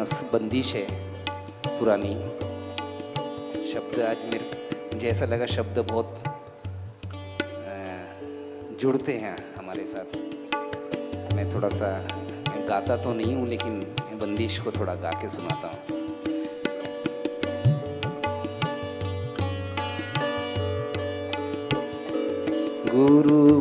Famous बंदिश है, पुरानी। शब्द आज मेरे मुझे ऐसा लगा शब्द बहुत जुड़ते हैं हमारे साथ। मैं थोड़ा सा, मैं गाता तो नहीं हूँ, लेकिन बंदिश को थोड़ा गा के सुनाता हूँ। गुरु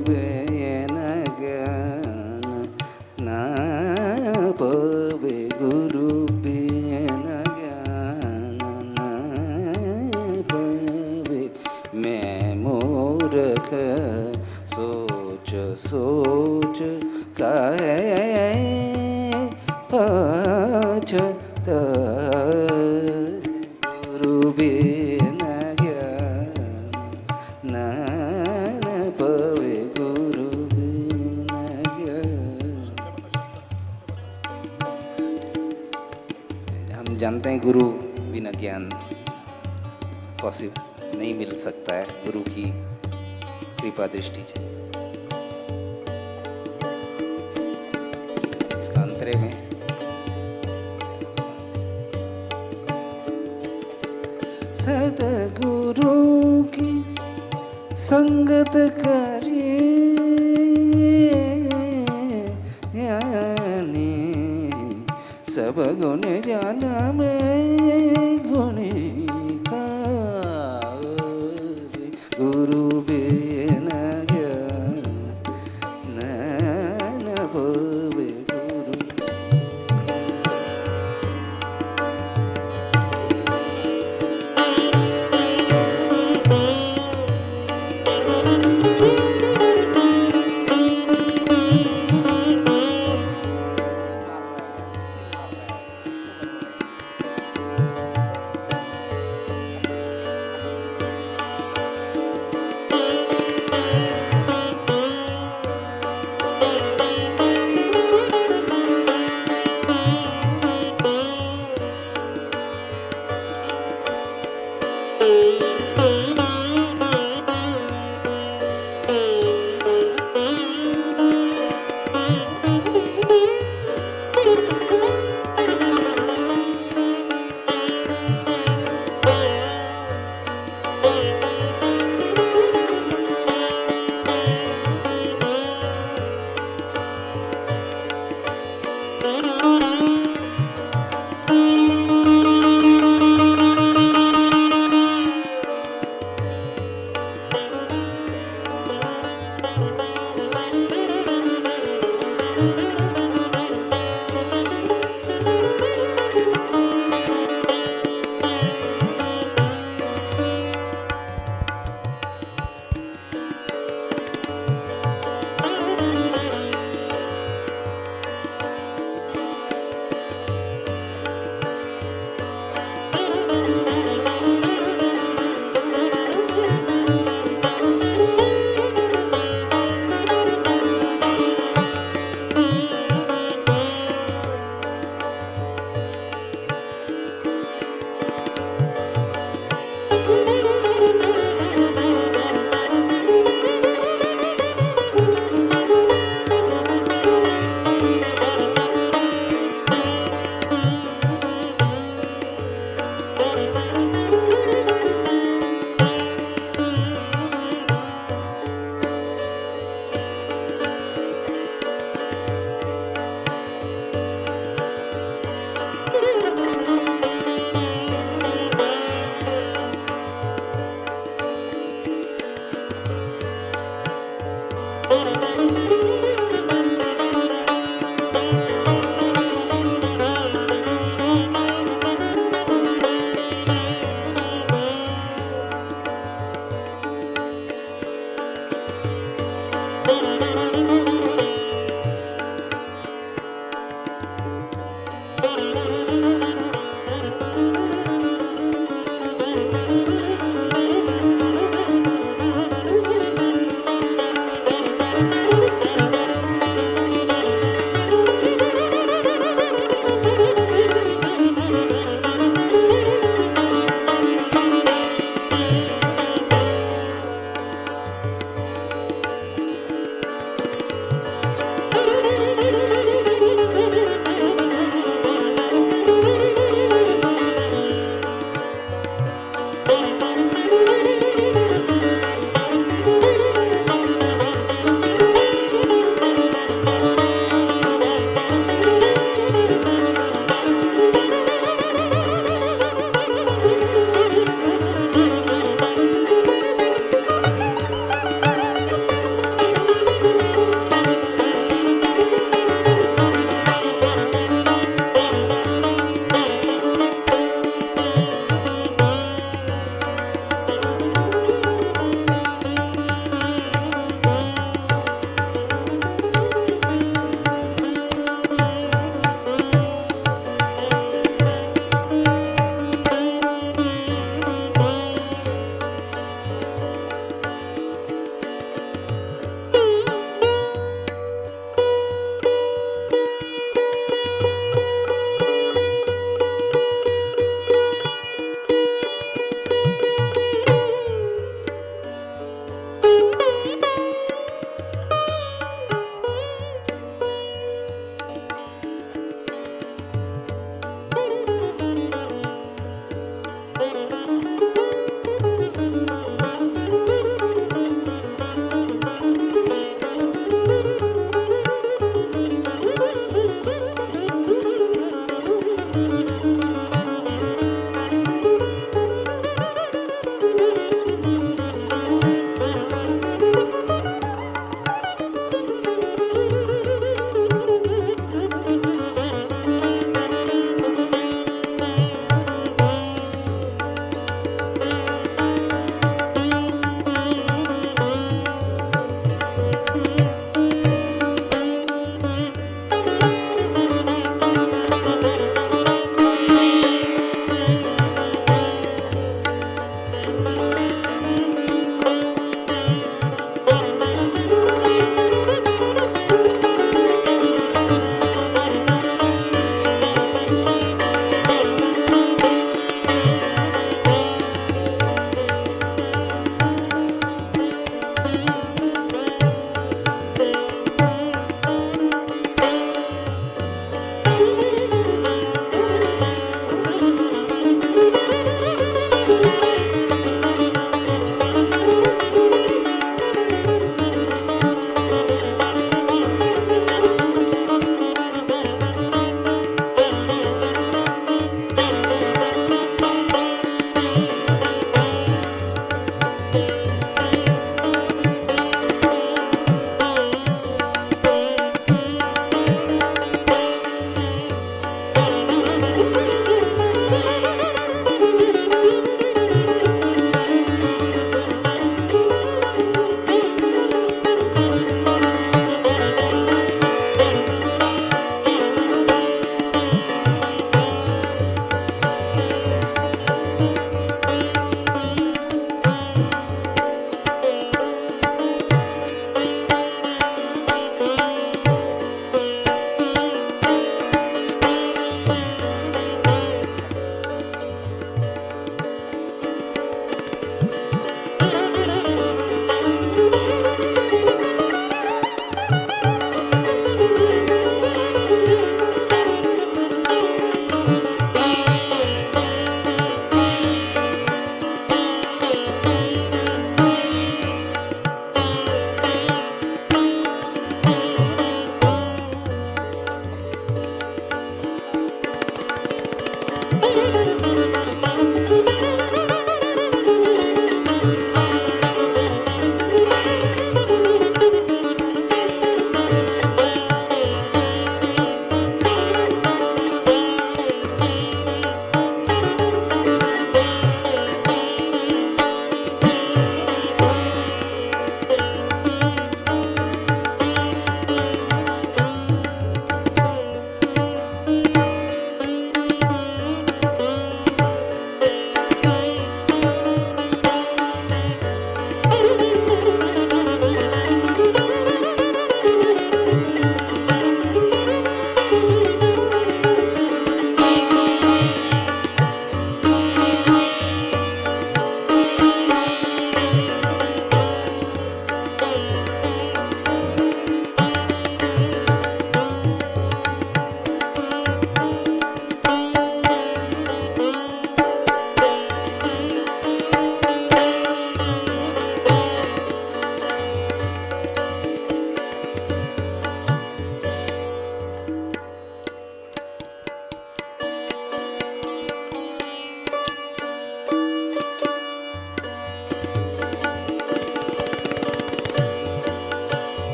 मूर्ख सोच सोच काहे गुरु जानते हैं गुरु बिना ज्ञान पॉसिबल नहीं मिल सकता है, गुरु की कृपा दृष्टि से। इसका अंतरे में। सदगुरु की संगत करी यानी सब गुण जाना मैं गुणी।